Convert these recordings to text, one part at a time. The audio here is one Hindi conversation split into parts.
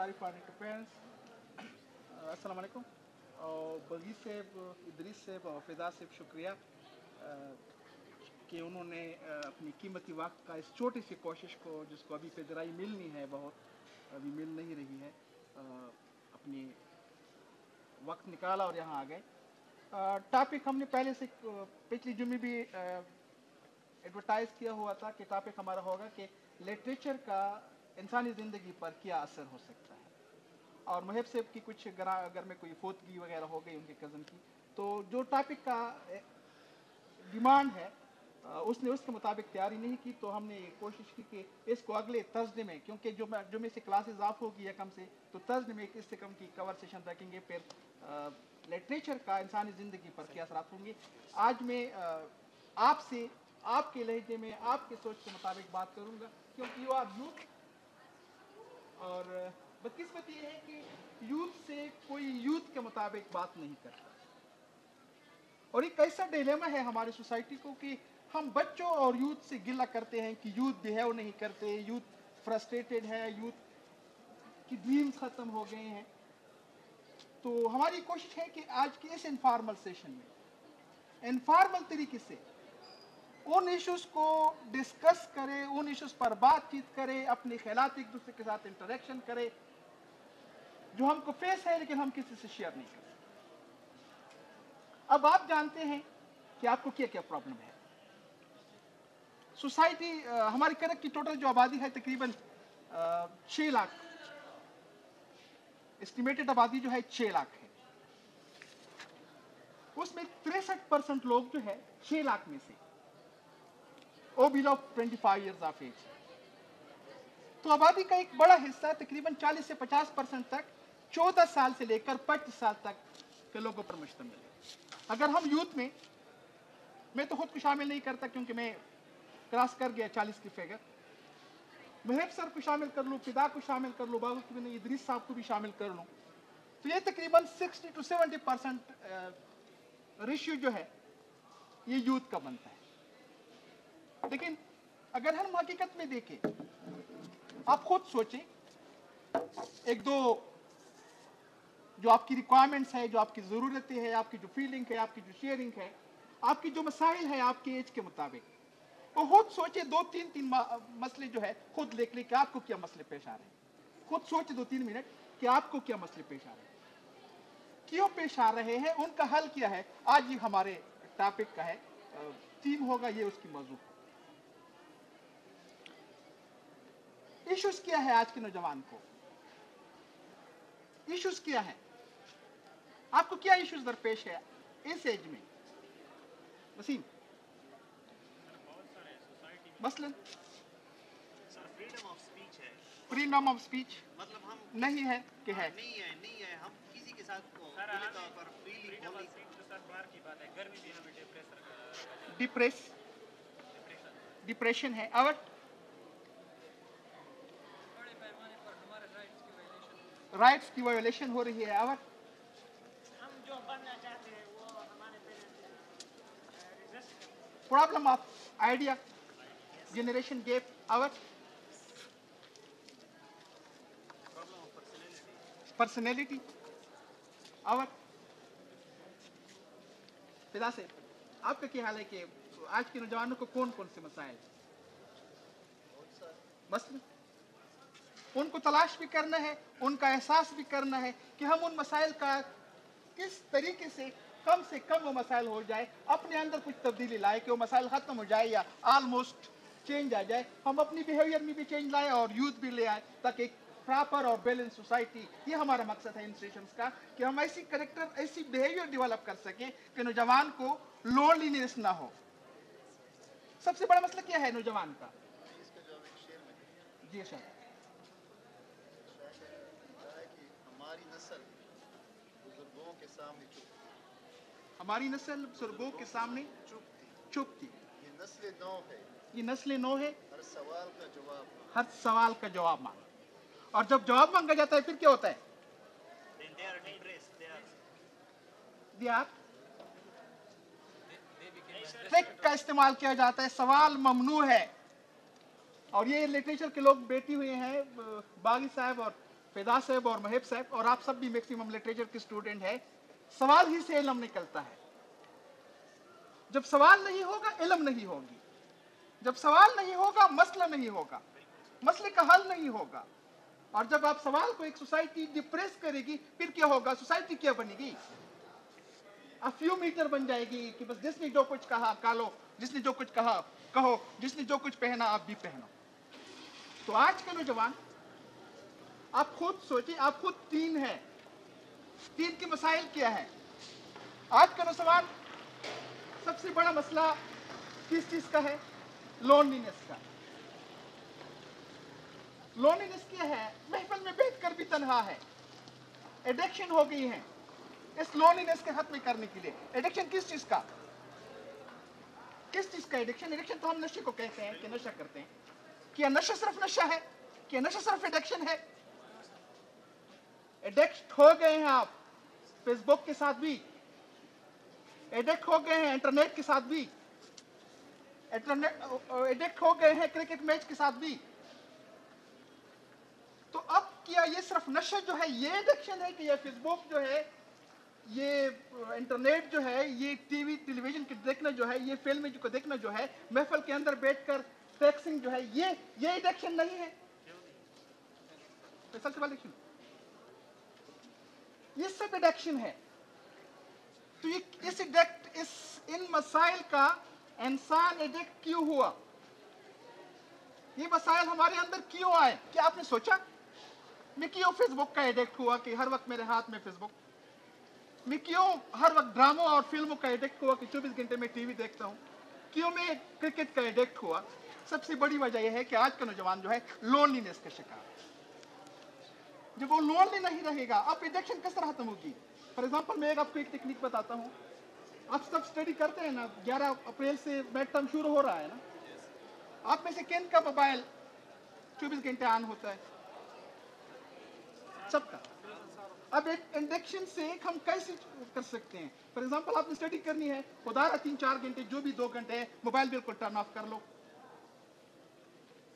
for interference. अस्सलाम वालेकुम और बगी सेब इदरीस सेब और फिदा सेब शुक्रिया कि उन्होंने अपनी कीमती वक्त का इस छोटी सी कोशिश को, जिसको अभी पेदराई मिलनी है, बहुत अभी मिल नहीं रही है अपनी वक्त निकाला और यहाँ आ गए टॉपिक हमने पहले से पिछली जुम्मे भी एडवर्टाइज किया हुआ था कि टॉपिक हमारा होगा कि लिटरेचर का इंसानी ज़िंदगी पर क्या असर हो सकता है? और मुहिब सेब की कुछ गरा, अगर में कोई फोतगी वगैरह हो गई उनके कज़न की तो जो टॉपिक का डिमांड है उसने उसके मुताबिक तैयारी नहीं की तो हमने ये कोशिश की कि इसको अगले थर्सडे में, क्योंकि जो जो में से क्लासेज ऑफ़ होगी या कम से तो थर्सडे में इससे कम की कवर सेशन रखेंगे, फिर लिटरेचर का इंसानी ज़िंदगी पर क्या असरात होंगे? आज मैं आपसे, आपके लहजे में, आपके सोच के मुताबिक बात करूँगा, क्योंकि यू आर यूथ और, बदकिस्मत ये है कि यूथ से कोई यूथ के मुताबिक बात नहीं करता। और एक ऐसा डिलेमा है हमारी सोसाइटी को कि हम बच्चों और यूथ से गिला करते हैं कि यूथ बिहेव नहीं करते, यूथ फ्रस्ट्रेटेड है, यूथ की ड्रीम्स खत्म हो गए हैं। तो हमारी कोशिश है कि आज के इस इनफॉर्मल सेशन में इनफॉर्मल तरीके से उन इश्यूज़ को डिस्कस करे, उन इश्यूज़ पर बातचीत करे, अपने ख्याल एक दूसरे के साथ इंटरेक्शन करे, जो हमको फेस है, लेकिन हम किसी से शेयर नहीं करते अब आप जानते हैं कि आपको क्या क्या प्रॉब्लम है सोसाइटी हमारी करक की टोटल जो आबादी है, तकरीबन छह लाख। एस्टिमेटेड आबादी जो है, छह लाख है। उसमें तिरसठ परसेंट लोग जो है, छह लाख में से। Oh below 25 years of age तो आबादी का एक बड़ा हिस्सा तकरीबन 40 से 50 परसेंट तक 14 साल से लेकर 25 साल तक के लोगों पर मुश्तमिल है अगर हम यूथ में, मैं तो खुद को शामिल नहीं करता क्योंकि मैं क्रॉस कर गया 40 की फिगर। महब सर को शामिल कर लूँ फिदा को शामिल कर लूँ, बाबू इदरीस साहब को भी शामिल कर लूँ। तो ये तकरीबन 60 टू 70 परसेंट रेशियो जो है, ये यूथ का बनता है। लेकिन अगर हम हकीकत में देखें, आप खुद सोचें, एक दो जो आपकी रिक्वायरमेंट्स है, जो आपकी ज़रूरतें हैं, आपकी जो फीलिंग है, आपकी जो शेयरिंग है, आपकी जो मसाइल है आपके एज के मुताबिक, वो खुद सोचे, दो तीन तीन मसले जो है, खुद लिख लिख के आपको क्या मसले पेश आ रहे हैं। खुद सोचे दो तीन मिनट कि आपको क्या मसले पेश आ रहे हैं। क्यों पेश आ रहे हैं? उनका हल क्या है? आज ये हमारे टॉपिक का है थीम होगा, ये उसकी मौजू। इश्यूज़ क्या है आज के नौजवान को। इश्यूज़ क्या है। आपको क्या इश्यूज़ दरपेश है इस एज में? वसीम। मसलन फ्रीडम ऑफ़ स्पीच है। फ्रीडम ऑफ़ स्पीच मतलब हम नहीं है कि है। नहीं है नहीं है। हम किसी के साथ को सर खुले तौर पर फ्रीली फ्रीडम बोली ऑफ़ स्पीच तो सर बाहर की बात है घर में भी हमें डिप्रेस रखा डिप्रेस डिप्रेशन डिप्रेशन है और बड़े पैमाने पर हमारे राइट्स की वायलेशन राइट्स की वायोलेशन हो रही है और हम जो बनना चाहते हैं वो हमारे parents problem of idea generation gap और प्रॉब्लम ऑफ़ पर्सनैलिटी पर्सनैलिटी और फिदा से आपका क्या हाल है कि आज के नौजवानों को कौन कौन से मसाइल? मसलन उनको तलाश भी करना है, उनका एहसास भी करना है कि हम उन मसाइल का किस तरीके से कम से कम वो मसाइल हो जाए, अपने अंदर कुछ तब्दीली लाए कि वो मसाइल ख़त्म हो जाए या ऑलमोस्ट चेंज आ जाए। हम अपनी बिहेवियर में भी चेंज लाए और यूथ भी ले आए ताकि प्रॉपर और बैलेंस सोसाइटी ये हमारा मकसद है इन का, कि हम ऐसी करेक्टर ऐसी बिहेवियर डेवलप कर सकें कि नौजवान को लोनलीनेस ना हो। सबसे बड़ा मसला क्या है नौजवान का? जी सर शायद ने कहा है कि हमारी नस्ल बुज़ुर्गों के सामने चुप हमारी नस्ल बुज़ुर्गों के सामने चुप थी चुप थी ये नस्ल नौ है। ये नस्ल नो है। हर सवाल का जवाब हर सवाल का जवाब मांगा। और जब जवाब मांगा जाता है फिर क्या होता है? का इस्तेमाल किया जाता है। सवाल ममनू है। और ये लिटरेचर के लोग बैठे हुए हैं बागी साहब और फिदा साहब और महब साहब, और आप सब भी मैक्सिमम लिटरेचर के स्टूडेंट है। सवाल ही से इलम निकलता है। जब सवाल नहीं होगा, इलम नहीं होगी। जब सवाल नहीं होगा, मसला नहीं होगा। मसले का हल नहीं होगा। और जब आप सवाल को एक सोसाइटी डिप्रेस करेगी, फिर क्या होगा? सोसाइटी क्या बनेगी? अ फ्यू मीटर बन जाएगी कि बस जिसने जो कुछ कहा, कालो। जिसने जो कुछ कहा, कहो। जिसने जो कुछ पहना, आप भी पहनो। तो आज के नौजवान आप खुद सोचिए, आप खुद तीन है। तीन के मसाइल क्या है? आज का नौजवान सबसे बड़ा मसला किस चीज़ का है? लोनलीनेस का। लोनलीनेस क्या है? महफिल में बैठकर भी तनहा है। एडिक्शन हो गई है। इस लोनलीनेस के खत्म करने के लिए। एडिक्शन किस चीज़ का? किस चीज़ का एडिक्शन एडिक्शन तो हम नशे को कहते हैं कि नशा करते हैं। क्या नशा सिर्फ़ नशा है? क्या नशा सिर्फ़ एडिक्शन है? एडिक्ट हो गए हैं आप फेसबुक के साथ भी। एडिक्ट हो गए हैं इंटरनेट के साथ भी। इंटरनेट एडिक्ट हो गए हैं क्रिकेट मैच के साथ भी। तो अब क्या ये सिर्फ़ नशा जो है, ये एडिक्शन है कि ये फेसबुक जो है, ये इंटरनेट जो है, ये टीवी टेलीविज़न के देखना जो है, ये फ़िल्म को देखना जो है, महफल के अंदर बैठकर टैक्सिंग जो है, ये ये एडिक्शन नहीं है। बड़ा एडिक्शन ये सब एडिक्शन है। तो ये, इस एडिक्ट इस, इन मसाइल का इंसान एडिक्ट क्यों हुआ? ये मसाइल हमारे अंदर क्यों आए? क्या आपने सोचा? मैं क्यों फेसबुक का एडिक्ट हुआ कि हर वक्त मेरे हाथ में फेसबुक मैं क्यों हर वक्त ड्रामों और फ़िल्मों का एडिक्ट हुआ कि 24 घंटे में टीवी देखता हूँ? क्यों मैं क्रिकेट का एडिक्ट हुआ? सबसे बड़ी वजह यह है कि आज का नौजवान जो है लोनलीनेस का शिकार। जब वो लोनली नहीं रहेगा अब एडिक्शन किस तरह खत्म होगी? फॉर एग्ज़ाम्पल मैं एक आपको एक टेक्निक बताता हूँ। आप सब स्टडी करते हैं ना 11 अप्रैल से मैट टर्म शुरू हो रहा है ना। आप में से किन का मोबाइल 24 घंटे ऑन होता है? सबका। अब एक इंडक्शन से हम कैसे कर सकते हैं? फॉर एग्ज़ाम्पल आपने स्टडी करनी है खुदा तीन चार घंटे, जो भी दो घंटे मोबाइल बिल्कुल टर्न ऑफ़ कर लो।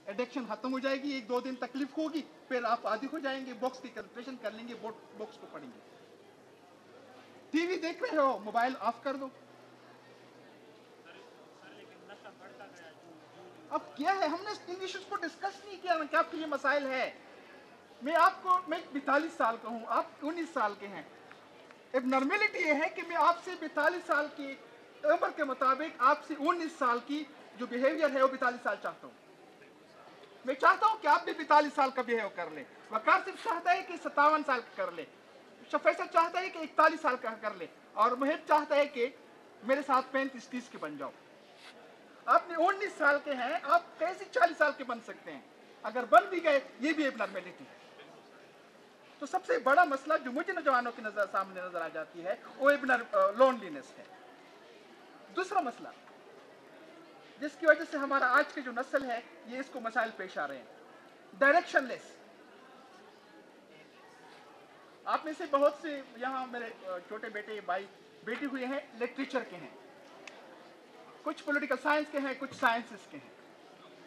एडिक्शन खत्म हो जाएगी, एक दो दिन तकलीफ़ होगी, फिर आप आदि हो जाएँगे बॉक्स की कैलकुलेशन कर लेंगे बॉक्स को पढ़ेंगे। टीवी देख रहे हो मोबाइल ऑफ़ कर दो। अब क्या है, हमने इन इश्यूज़ को डिस्कस नहीं किया ना कि आपके ये मसाइल है? मैं आपको, मैं बैतालीस साल का हूँ, आप उन्नीस साल के हैं। एक नॉर्मेलिटी ये है कि मैं आपसे बैतालीस साल की उम्र के मुताबिक आपसे उन्नीस साल की जो बिहेवियर है, वो बैतालीस साल चाहता हूँ। मैं चाहता हूँ कि आप भी बैतालीस साल का बिहेव कर ले। वकार सिर्फ़ चाहता है कि सत्तावन साल का कर ले। फैसल चाहता है कि इकतालीस साल का कर ले। और मुहिब चाहता है कि मेरे साथ पैंतीस, तीस के बन जाओ। आपने उन्नीस साल के हैं, आप कैसे चालीस साल के बन सकते हैं। अगर बन भी गए, ये भी एक नॉर्मेलिटी है। तो सबसे बड़ा मसला जो मुझे नौजवानों की नज़र, सामने नज़र आ जाती है, वो एक लोनलीनेस है। दूसरा मसला जिसकी वजह से हमारा आज के जो नस्ल है ये इसको मसाइल पेश आ रहे हैं। डायरेक्शनलेस आप में से बहुत से यहाँ मेरे छोटे बेटे भाई बेटे हुए हैं लिटरेचर के हैं। कुछ पॉलिटिकल साइंस के हैं कुछ साइंसेस के हैं।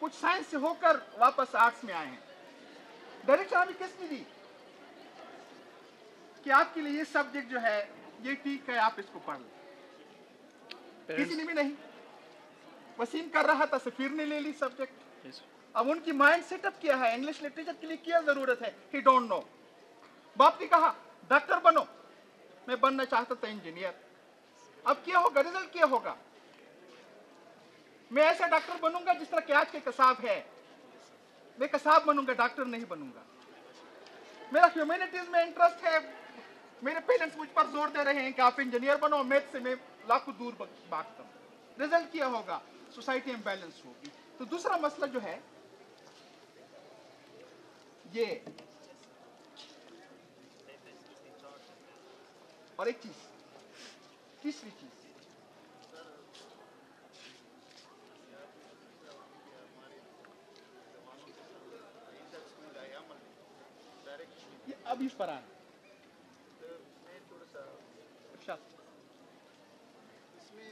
कुछ साइंस से होकर वापस आर्ट्स में आए हैं। डायरेक्शन अभी किसने दी? कि आपके लिए ये सब्जेक्ट जो है ये ठीक है आप इसको पढ़ लें। किसी ने भी नहीं। वसीम कर रहा था सफीर ने ले ली सब्जेक्ट अब उनकी माइंड सेटअप क्या है इंग्लिश लिटरेचर के लिए क्या ज़रूरत है? ही डोंट नो बाप ने कहा डॉक्टर बनो। मैं बनना चाहता था इंजीनियर अब क्या होगा? रिज़ल्ट क्या होगा? मैं ऐसा डॉक्टर बनूँगा जिस तरह के आज के कसाब है। मैं कसाब बनूँगा डॉक्टर नहीं बनूँगा। मेरा ह्यूमैनिटीज में इंटरेस्ट है। मेरे पेरेंट्स मुझ पर ज़ोर दे रहे हैं कि आप इंजीनियर बनो मैथ से मैं लाखों दूर भागता हूँ। रिज़ल्ट क्या होगा? सोसाइटी इम्बैलेंस होगी। तो दूसरा मसला जो है, ये और एक चीज़, तीसरी चीज़, ये अब इस पर आना मैं थोड़ा सा अच्छा इसमें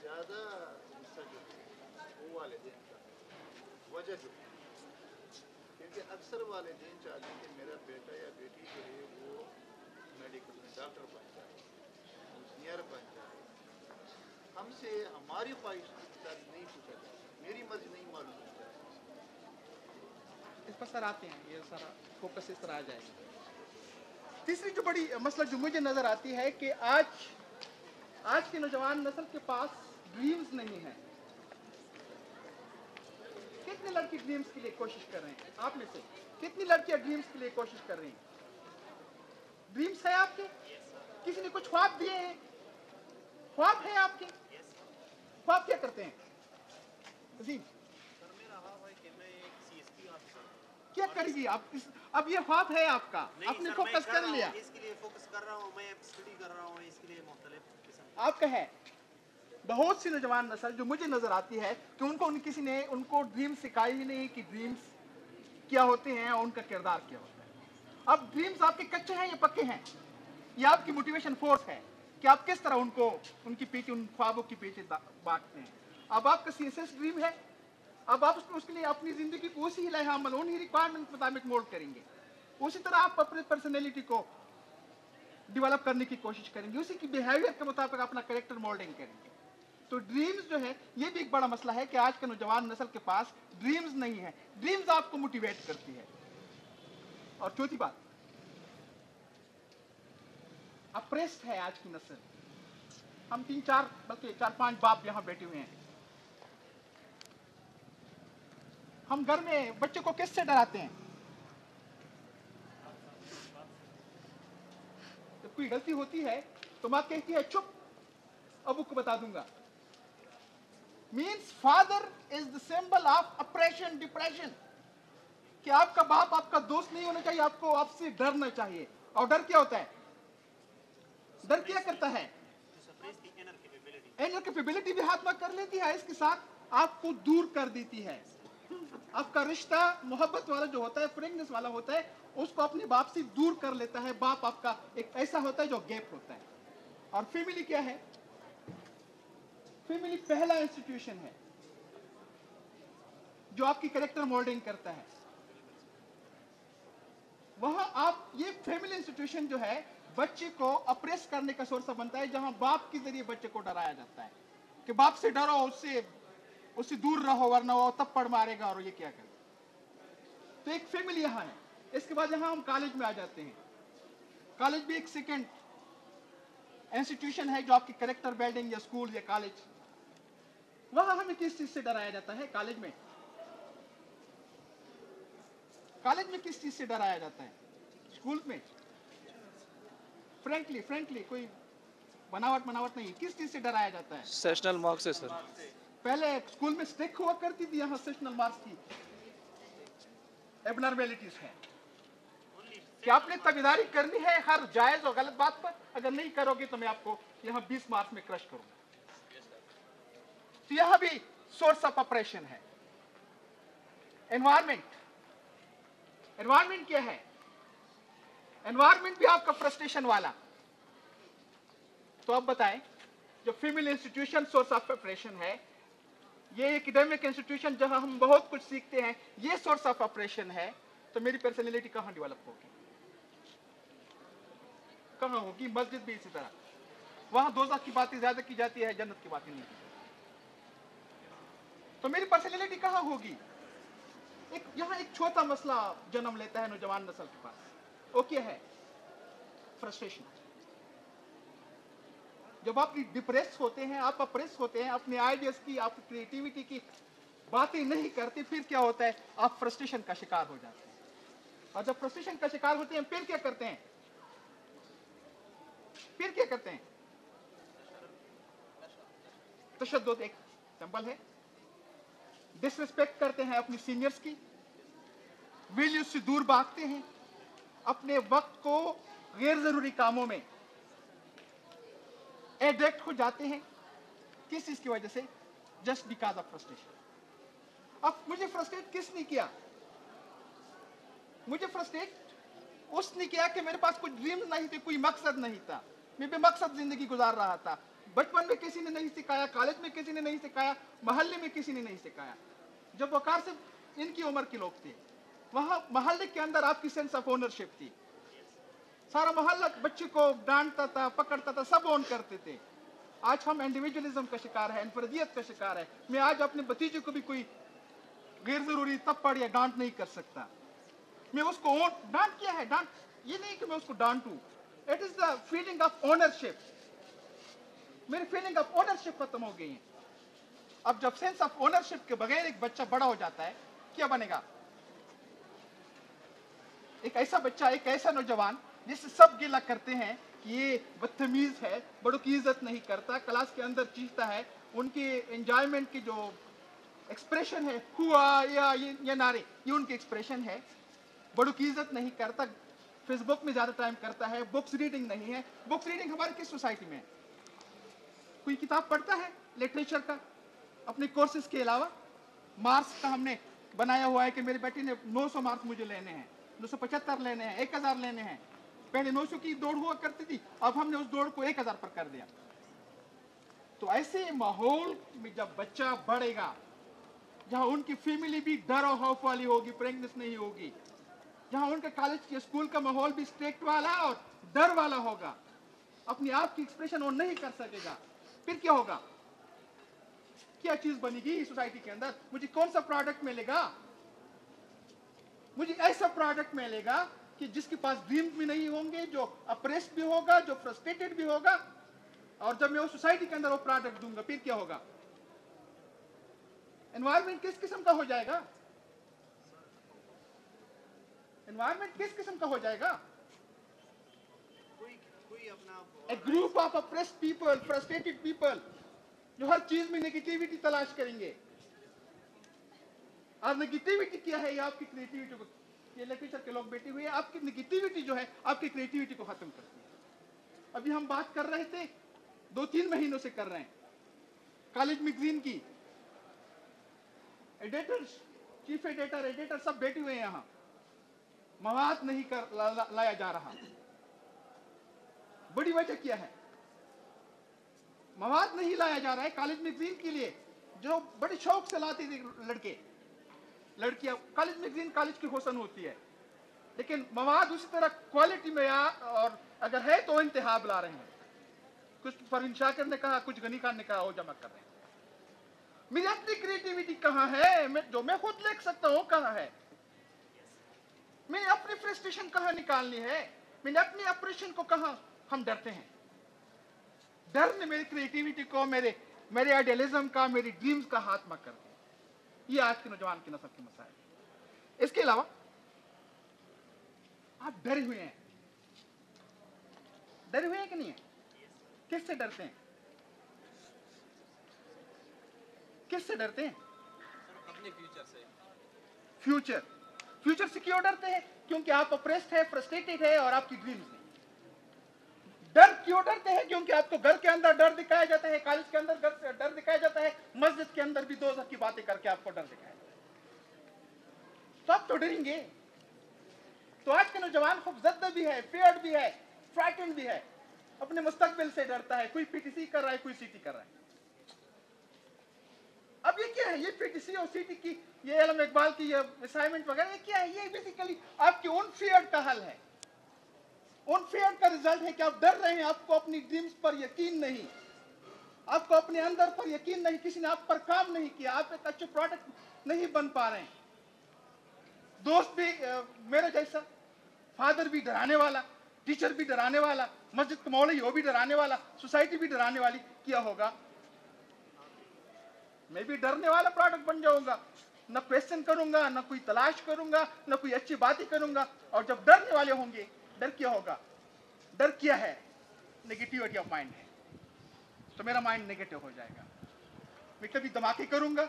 ज़्यादा हिस्सा जो है वो वाले दिन का वजह जो क्योंकि अक्सर वालदेन चाहते हैं कि मेरा बेटा या बेटी जो है वो मेडिकल में डॉक्टर बन जाए इंजीनियर बन जाए। हमसे हमारी ख्वाहिश नहीं पूछा जाए। मेरी मर्ज़ी नहीं मालूम जाए। इस पर सर आते हैं ये सारा फोकस इस तरह आ जाएगा। तीसरी जो बड़ी मसला जो मुझे नज़र आती है कि आज आज की नौजवान नस्ल के पास ड्रीम्स नहीं है। कितने लड़की ड्रीम्स के लिए कोशिश कर रहे हैं? आप में से कितनी लड़कियाँ ड्रीम्स के लिए कोशिश कर रही हैं? ड्रीम्स है आपके? किसी ने कुछ ख्वाब दिए हैं? ख्वाब है आपके? ख्वाब क्या करते हैं? अजीम। क्या करेंगी आप? इस, अब ये ख्वाब है आपका। आपने फोकस मैं कर लिया। इसके लिए फोकस कर रहा हूँ मैं स्टडी कर रहा हूँ इसके लिए मुख्तलिफ़ आपका है। बहुत सी नौजवान नस्ल जो मुझे नज़र आती है कि उनको उन किसी ने, उनको ड्रीम सिखाई ही नहीं कि ड्रीम्स क्या होते हैं और उनका किरदार क्या होता है। अब ड्रीम्स आपके कच्चे हैं या पक्के हैं? ये आपकी मोटिवेशन फोर्स है कि आप किस तरह उनको, उनके पीछे उन ख्वाबों के पीछे बांटते हैं। अब आपका सीएसएस ड्रीम है। अब आप उसको उसके लिए अपनी ज़िंदगी को उसी हिला अमल उन्हीं रिक्वायरमेंट मुताबिक मोल्ड करेंगे। उसी तरह आप अपने पर्सनैलिटी को डेवलप करने की कोशिश करेंगे। उसी की बिहेवियर के मुताबिक अपना करेक्टर मोल्डिंग करेंगे। तो ड्रीम्स जो है, ये भी एक बड़ा मसला है कि आज के नौजवान नस्ल के पास ड्रीम्स नहीं है। ड्रीम्स आपको मोटिवेट करती है। और चौथी बात अप्रेस्ड है आज की नस्ल। हम तीन, चार, बल्कि चार, पाँच बाप यहाँ बैठे हुए हैं। हम घर में बच्चे को किससे डराते हैं? जब कोई गलती होती है तो माँ कहती है, चुप, अबू को बता दूँगा। Means father is the symbol of oppression depression कि आपका बाप आपका दोस्त नहीं होना चाहिए, आपको आपसे डरना चाहिए। और डर क्या होता है? डर क्या करता है. एनर कैपेबिलिटी भी हाथ में कर लेती है, इसके साथ आपको दूर कर देती है। आपका रिश्ता, मोहब्बत वाला जो होता है, फ्रेंडनेस वाला होता है, उसको अपने बाप से दूर कर लेता है। बाप आपका एक ऐसा होता है जो गैप होता है। और फैमिली क्या है? फैमिली पहला इंस्टीट्यूशन है, जो आपकी करेक्टर मोल्डिंग करता है। वहाँ आप, ये फैमिली इंस्टीट्यूशन जो है, बच्चे को अप्रेस करने का सोर्स बनता है, जहाँ बाप के ज़रिए बच्चे को डराया जाता है, कि बाप से डरो, उससे उससे दूर रहो, वरना वो तब पड़ मारेगा और ये क्या करे तो एक फैमिली यहाँ है। इसके बाद यहाँ हम कॉलेज में आ जाते हैं। कॉलेज भी एक सेकेंड इंस्टीट्यूशन है, जो आपकी करेक्टर बिल्डिंग या स्कूल या कॉलेज वहाँ हमें किस चीज़ से डराया जाता है? कॉलेज में। कॉलेज में किस चीज़ से डराया जाता है? स्कूल में। फ्रेंकली फ्रेंकली कोई बनावट बनावट नहीं किस चीज़ से डराया जाता है? सेशनल मार्क्स है सर। पहले स्कूल में स्ट्रिक हुआ करती थी यहाँ सेशनल मार्क्स की। एबनॉर्मेलिटीज है। कि आपने तबीदारी करनी है हर जायज़ और गलत बात पर? अगर नहीं करोगे तो मैं आपको यहाँ 20 मार्क्स में क्रश करूँगा। तो यहाँ भी सोर्स ऑफ़ ऑपरेशन है। एनवायरमेंट एनवायरमेंट क्या है? एनवायरमेंट भी आपका फ्रस्ट्रेशन वाला। तो आप बताएँ, जो female institution source of operation है, ये एकेडमिक इंस्टीट्यूशन जहाँ हम बहुत कुछ सीखते हैं, ये सोर्स ऑफ़ ऑपरेशन है तो मेरी पर्सनैलिटी कहाँ डेवलप होगी? कहाँ होगी? मस्जिद भी इसी तरह। वहाँ दो की बातें ज़्यादा की जाती है, जन्नत की बातें नहीं की जाती। तो मेरी पर्सनैलिटी कहाँ होगी? एक, यहाँ एक छोटा मसला जन्म लेता है नौजवान नस्ल के पास। वो क्या है? फ्रस्ट्रेशन जब आप डिप्रेस होते हैं, आप अप्रेस होते हैं, अपने आइडियाज़ की, आपकी क्रिएटिविटी की बातें नहीं करते, फिर क्या होता है? आप फ्रस्ट्रेशन का शिकार हो जाते हैं। और जब फ्रस्ट्रेशन का शिकार होते हैं, फिर क्या करते हैं? फिर क्या करते हैं? तशद एक सिंपल है। डिसरिस्पेक्ट करते हैं अपनी सीनियर्स की। वैल्यूज़ से दूर भागते हैं अपने वक्त को गैर ज़रूरी कामों में एडिक्ट हो जाते हैं। किस चीज़ की वजह से? जस्ट बिकॉज़ ऑफ़ फ्रस्ट्रेशन अब मुझे फ्रस्ट्रेट किसने किया? मुझे फ्रस्ट्रेट उसने किया कि मेरे पास कोई ड्रीम नहीं थे, कोई मकसद नहीं था। मैं बेमकसद ज़िंदगी गुजार रहा था। बचपन में किसी ने नहीं सिखाया, कॉलेज में किसी ने नहीं सिखाया मोहल्ले में किसी ने नहीं सिखाया। जब वकार से इनकी उम्र के लोग थे, वहाँ मोहल्ले के अंदर आपकी सेंस ऑफ़ ओनरशिप थी। सारा मोहल्ला बच्चे को डांटता था, पकड़ता था, सब ओन करते थे। आज हम इंडिविजुअलिज्म का शिकार है इनफरदियत का शिकार है। मैं आज अपने भतीजे को भी कोई गैर ज़रूरी तप्पड़ या डांट नहीं कर सकता। मैं उसको डांट किया है, डांट ये नहीं कि मैं उसको डांटू। It is the feeling of ownership मेरी फीलिंग ऑफ़ ओनरशिप खत्म हो गई है। अब जब सेंस ऑफ़ ओनरशिप के बगैर एक बच्चा बड़ा हो जाता है क्या बनेगा? एक ऐसा बच्चा एक ऐसा नौजवान जिससे सब गिला करते हैं कि ये बदतमीज है बड़ों की इज़्ज़त नहीं करता क्लास के अंदर चीखता है उनके एंजॉयमेंट की जो एक्सप्रेशन है हुआ या ये, ये नारे ये उनकी एक्सप्रेशन है। बड़ों की इज़्ज़त नहीं करता फेसबुक में ज़्यादा टाइम करता है बुक्स रीडिंग नहीं है। बुक्स रीडिंग हमारे किस सोसाइटी में है? कोई किताब पढ़ता है लिटरेचर का? अपने कोर्सेज के अलावा, मार्क्स का हमने बनाया हुआ है कि मेरी बेटी ने 900 मार्क्स मुझे लेने हैं 275 लेने हैं 1000 लेने हैं। पहले 900 की दौड़ हुआ करती थी, अब हमने उस दौड़ को 1000 पर कर दिया। तो ऐसे माहौल में जब बच्चा बढ़ेगा, जहाँ उनकी फैमिली भी डर और खौफ वाली होगी प्रेगनेंस नहीं होगी, जहाँ उनका कॉलेज के स्कूल का माहौल भी स्ट्रिक्ट वाला और डर वाला होगा, अपने आप की एक्सप्रेशन वो नहीं कर सकेगा फिर क्या होगा? क्या चीज़ बनेगी सोसाइटी के अंदर? मुझे कौन सा प्रोडक्ट मिलेगा? मुझे ऐसा प्रोडक्ट मिलेगा कि जिसके पास ड्रीम भी नहीं होंगे, जो अप्रेस भी होगा, जो फ्रस्ट्रेटेड भी होगा, और जब मैं उस सोसाइटी के अंदर वो प्रोडक्ट दूँगा, फिर क्या होगा? एनवायरमेंट किस किस्म का हो जाएगा? एनवायरमेंट किस किस्म का हो जाएगा? A group of oppressed people frustrated people जो हर चीज़ में नेगेटिविटी तलाश करेंगे। और नेगेटिविटी क्या है? ये आपकी क्रिएटिविटी ये लिटरेचर के लोग बैठे हुए आपकी नेगेटिविटी जो है आपकी क्रिएटिविटी को खत्म करती है अभी हम बात कर रहे थे दो तीन महीनों से कर रहे हैं। कॉलेज मैगजीन की। एडिटर्स चीफ एडिटर एडिटर सब बैठे हुए हैं यहाँ। मवाद नहीं कर ला, ला, लाया जा रहा। बड़ी वजह क्या है। मवाद नहीं लाया जा रहा है कॉलेज मैगजीन के लिए, जो बड़े शौक से लाते थे लड़के। लड़कियाँ कॉलेज मैगजीन कॉलेज की होसन होती है। लेकिन मवाद उसी तरह क्वालिटी में आ और अगर है तो इंतहा ला रहे हैं। कुछ फरवीन शाकिर ने कहा, कुछ गनी खान ने कहा वो जमा कर रहे हैं। मेरी अपनी क्रिएटिविटी कहाँ है? मैं, जो मैं खुद लिख सकता हूँ कहाँ है? मैंने अपनी फ्रस्ट्रेशन कहाँ निकालनी है? मैंने अपने ऑपरेशन को कहाँ हम डरते हैं। डर ने मेरी क्रिएटिविटी को मेरे मेरे आइडियलिज्म का मेरी ड्रीम्स का हाथ कर दिया। ये आज के नौजवान की नस्ल की मसाइल इसके अलावा आप डरे हुए हैं। डरे हुए हैं कि नहीं है? किससे डरते हैं? किससे डरते हैं? अपने फ्यूचर से। फ्यूचर फ्यूचर से क्यों डरते हैं? क्योंकि आप अप्रेस्ड है फ्रस्ट्रेटेड है और आपकी ड्रीम्स है। डर क्यों डरते हैं? क्योंकि आपको घर के अंदर डर दिखाया जाता है, कॉलेज के अंदर घर डर दिखाया जाता है, मस्जिद के अंदर भी दो की बातें करके आपको डर दिखाया जाता है। तो आप तो डरेंगे। तो आज के नौजवान खौफजदा भी है फेयर्ड भी है फ्राइटेंड भी है। अपने मुस्तकबिल से डरता है, कोई पीटीसी कर रहा है, कोई सीटी कर रहा है। अब ये क्या है? ये पीटीसी और सीटी की, ये अलम इकबाल की, ये असाइनमेंट वगैरह, ये क्या है? ये बेसिकली आपकी उन फेयर का हल है। उन फेयर का रिज़ल्ट है कि आप डर रहे हैं, आपको अपनी ड्रीम्स पर यकीन नहीं। आपको अपने अंदर पर यकीन नहीं, किसी ने आप पर काम नहीं किया, आप एक अच्छे प्रोडक्ट नहीं बन पा रहे हैं। दोस्त भी मेरे जैसा फादर भी डराने वाला टीचर भी डराने वाला, मस्जिद का मौलवी वो भी डराने वाला सोसाइटी भी डराने वाली, क्या होगा? मैं भी डरने वाला प्रोडक्ट बन जाऊँगा। न क्वेश्चन करूँगा, न कोई तलाश करूँगा, न कोई अच्छी बातें करूँगा, और जब डरने वाले होंगे डर क्या होगा? डर क्या है? नेगेटिविटी ऑफ़ माइंड है। तो मेरा माइंड नेगेटिव हो जाएगा। मैं कभी धमाके करूँगा,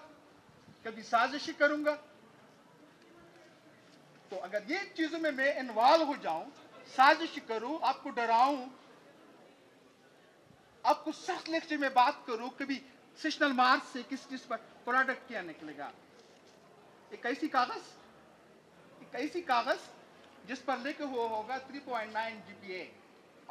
कभी साजिशी करूँगा। तो अगर ये चीज़ों में मैं इन्वॉल्व हो जाऊँ, साजिश करूँ, आपको डराऊं, आपको सख्त लेक्चर में बात करूँ, कभी सेशनल मार्क्स से किस किस पर प्रोडक्ट क्या निकलेगा? एक ऐसी कागज़, एक ऐसी कागज़ जिस पर लिख हुआ होगा 3.9 जीपीए